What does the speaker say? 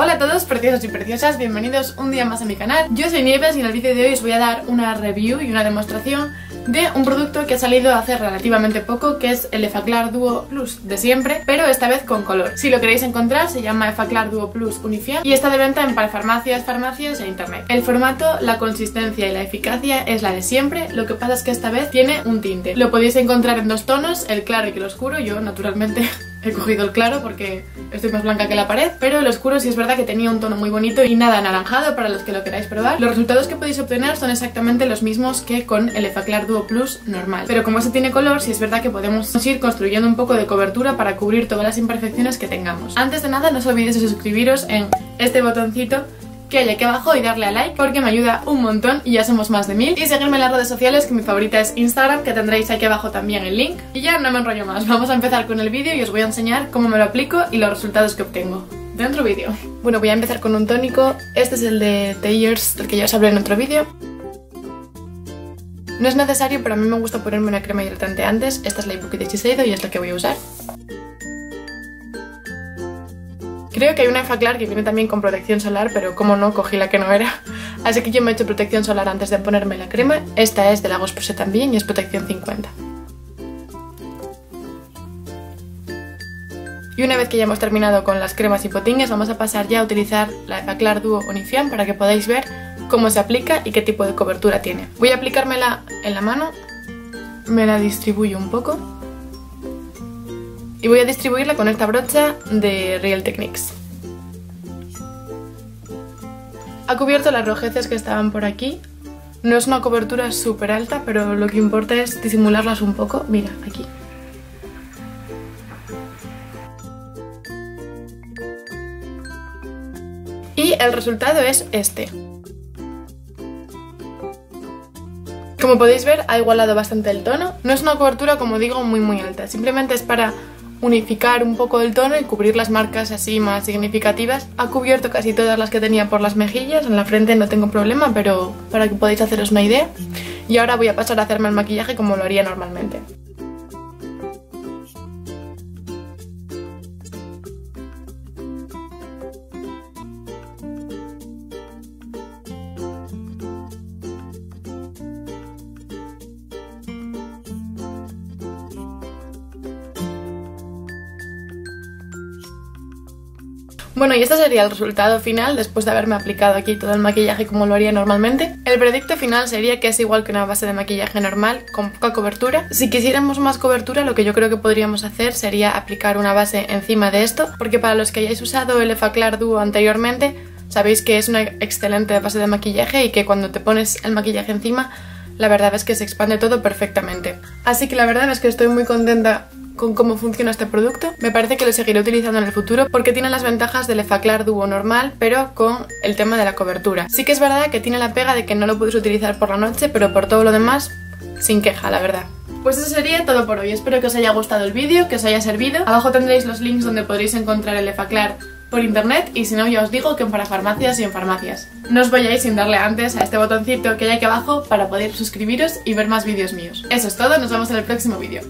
Hola a todos preciosos y preciosas, bienvenidos un día más a mi canal. Yo soy Nieves y en el vídeo de hoy os voy a dar una review y una demostración de un producto que ha salido hace relativamente poco que es el Efaclar Duo Plus de siempre, pero esta vez con color. Si lo queréis encontrar se llama Efaclar Duo Plus Unifiam y está de venta en parafarmacias, farmacias e internet. El formato, la consistencia y la eficacia es la de siempre, lo que pasa es que esta vez tiene un tinte. Lo podéis encontrar en dos tonos, el claro y el oscuro, yo naturalmente He cogido el claro porque estoy más blanca que la pared, pero el oscuro sí es verdad que tenía un tono muy bonito y nada anaranjado para los que lo queráis probar. Los resultados que podéis obtener son exactamente los mismos que con el Efaclar Duo Plus normal. Pero como este tiene color, sí es verdad que podemos ir construyendo un poco de cobertura para cubrir todas las imperfecciones que tengamos. Antes de nada, no os olvidéis de suscribiros en este botoncito que hay aquí abajo y darle a like porque me ayuda un montón y ya somos más de mil. Y seguirme en las redes sociales que mi favorita es Instagram que tendréis aquí abajo también el link. Y ya no me enrollo más, vamos a empezar con el vídeo y os voy a enseñar cómo me lo aplico y los resultados que obtengo. Dentro vídeo. Bueno, voy a empezar con un tónico. Este es el de Tayers, del que ya os hablé en otro vídeo. No es necesario, pero a mí me gusta ponerme una crema hidratante antes. Esta es la Ibuki de Shiseido y es la que voy a usar. Creo que hay una Efaclar que viene también con protección solar, pero como no, cogí la que no era. Así que yo me he hecho protección solar antes de ponerme la crema. Esta es de la Gospose también y es protección 50. Y una vez que ya hemos terminado con las cremas y potines, vamos a pasar ya a utilizar la Efaclar Duo Unifiam para que podáis ver cómo se aplica y qué tipo de cobertura tiene. Voy a aplicármela en la mano, me la distribuyo un poco y voy a distribuirla con esta brocha de Real Techniques. Ha cubierto las rojeces que estaban por aquí. No es una cobertura súper alta, pero lo que importa es disimularlas un poco. Mira, aquí. Y el resultado es este. Como podéis ver, ha igualado bastante el tono. No es una cobertura, como digo, muy muy alta. Simplemente es para unificar un poco el tono y cubrir las marcas así más significativas. Ha cubierto casi todas las que tenía por las mejillas, en la frente no tengo problema, pero para que podáis haceros una idea. Y ahora voy a pasar a hacerme el maquillaje como lo haría normalmente. Bueno, y este sería el resultado final después de haberme aplicado aquí todo el maquillaje como lo haría normalmente. El predicto final sería que es igual que una base de maquillaje normal, con poca cobertura. Si quisiéramos más cobertura, lo que yo creo que podríamos hacer sería aplicar una base encima de esto, porque para los que hayáis usado el Efaclar Duo anteriormente, sabéis que es una excelente base de maquillaje y que cuando te pones el maquillaje encima, la verdad es que se expande todo perfectamente. Así que la verdad es que estoy muy contenta con cómo funciona este producto. Me parece que lo seguiré utilizando en el futuro porque tiene las ventajas del Efaclar Duo normal, pero con el tema de la cobertura. Sí que es verdad que tiene la pega de que no lo puedes utilizar por la noche, pero por todo lo demás, sin queja, la verdad. Pues eso sería todo por hoy. Espero que os haya gustado el vídeo, que os haya servido. Abajo tendréis los links donde podréis encontrar el Efaclar por internet y si no ya os digo que en parafarmacias y en farmacias. No os vayáis sin darle antes a este botoncito que hay aquí abajo para poder suscribiros y ver más vídeos míos. Eso es todo, nos vemos en el próximo vídeo.